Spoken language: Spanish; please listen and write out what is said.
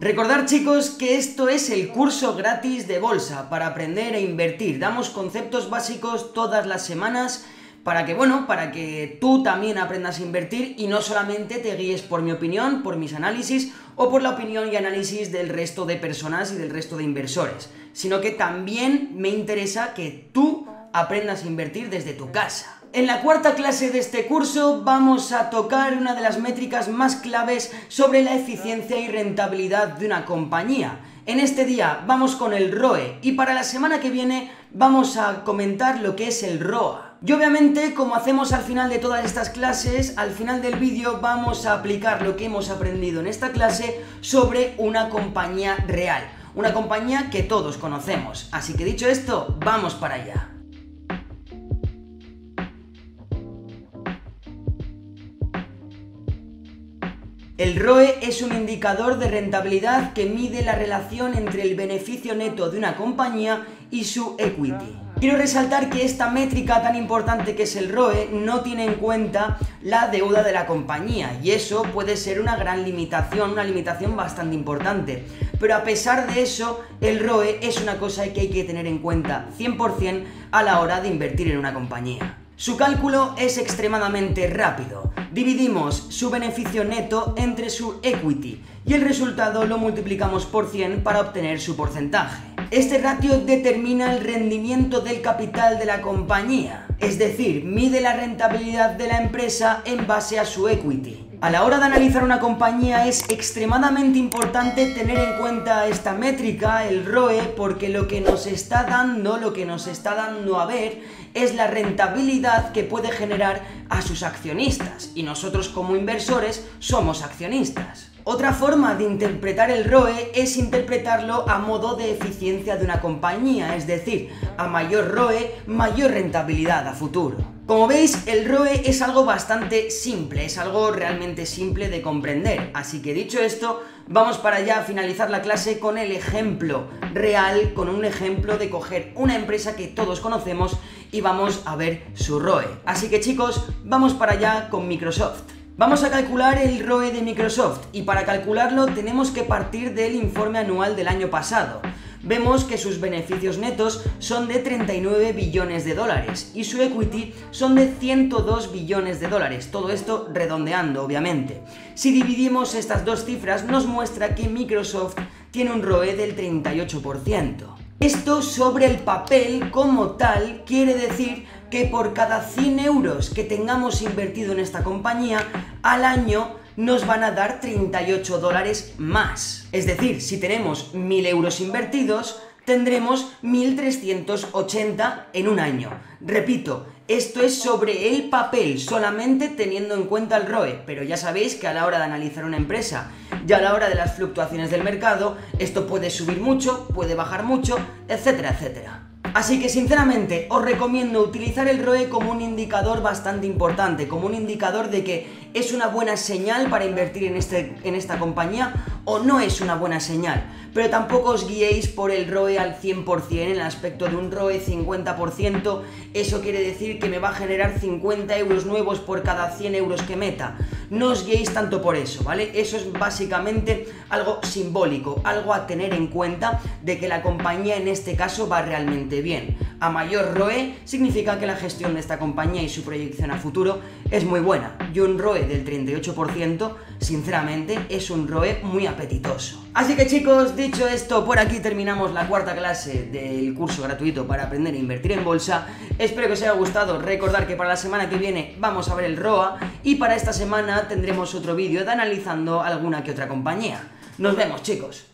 Recordar chicos que esto es el curso gratis de bolsa para aprender a invertir. Damos conceptos básicos todas las semanas para que, bueno, para que tú también aprendas a invertir y no solamente te guíes por mi opinión, por mis análisis o por la opinión y análisis del resto de personas y del resto de inversores, sino que también me interesa que tú aprendas a invertir desde tu casa. En la cuarta clase de este curso vamos a tocar una de las métricas más claves sobre la eficiencia y rentabilidad de una compañía. En este día vamos con el ROE y para la semana que viene vamos a comentar lo que es el ROA. Y obviamente, como hacemos al final de todas estas clases, al final del vídeo vamos a aplicar lo que hemos aprendido en esta clase sobre una compañía real. Una compañía que todos conocemos. Así que dicho esto, vamos para allá. El ROE es un indicador de rentabilidad que mide la relación entre el beneficio neto de una compañía y su equity. Quiero resaltar que esta métrica tan importante que es el ROE no tiene en cuenta la deuda de la compañía y eso puede ser una gran limitación, una limitación bastante importante. Pero a pesar de eso, el ROE es una cosa que hay que tener en cuenta 100% a la hora de invertir en una compañía. Su cálculo es extremadamente rápido. Dividimos su beneficio neto entre su equity y el resultado lo multiplicamos por 100 para obtener su porcentaje. Este ratio determina el rendimiento del capital de la compañía, es decir, mide la rentabilidad de la empresa en base a su equity. A la hora de analizar una compañía es extremadamente importante tener en cuenta esta métrica, el ROE, porque lo que nos está dando, lo que nos está dando a ver es la rentabilidad que puede generar a sus accionistas. Y nosotros como inversores somos accionistas. Otra forma de interpretar el ROE es interpretarlo a modo de eficiencia de una compañía, es decir, a mayor ROE, mayor rentabilidad a futuro. Como veis, el ROE es algo bastante simple, es algo realmente simple de comprender. Así que dicho esto, vamos para allá a finalizar la clase con el ejemplo real, con un ejemplo de coger una empresa que todos conocemos y vamos a ver su ROE. Así que chicos, vamos para allá con Microsoft. Vamos a calcular el ROE de Microsoft y para calcularlo tenemos que partir del informe anual del año pasado vemos que sus beneficios netos son de 39 billones de dólares y su equity son de 102 billones de dólares, todo esto redondeando obviamente. Si dividimos estas dos cifras nos muestra que Microsoft tiene un ROE del 38%. Esto sobre el papel como tal quiere decir que por cada 100 euros que tengamos invertido en esta compañía, al año nos van a dar 38 dólares más. Es decir, si tenemos 1000 euros invertidos, tendremos 1380 en un año. Repito, esto es sobre el papel, solamente teniendo en cuenta el ROE, pero ya sabéis que a la hora de analizar una empresa y a la hora de las fluctuaciones del mercado, esto puede subir mucho, puede bajar mucho, etcétera, etcétera. Así que sinceramente os recomiendo utilizar el ROE como un indicador bastante importante, como un indicador de que es una buena señal para invertir en, este, en esta compañía o no es una buena señal. Pero tampoco os guiéis por el ROE al 100%, en el aspecto de un ROE 50%, eso quiere decir que me va a generar 50 euros nuevos por cada 100 euros que meta. No os guiéis tanto por eso, ¿vale? Eso es básicamente algo simbólico, algo a tener en cuenta de que la compañía en este caso va realmente bien. A mayor ROE significa que la gestión de esta compañía y su proyección a futuro es muy buena. Y un ROE del 38%, sinceramente, es un ROE muy apetitoso. Así que chicos, dicho esto, por aquí terminamos la cuarta clase del curso gratuito para aprender a invertir en bolsa. Espero que os haya gustado. Recordar que para la semana que viene vamos a ver el ROA y para esta semana tendremos otro vídeo de analizando alguna que otra compañía. Nos vemos chicos.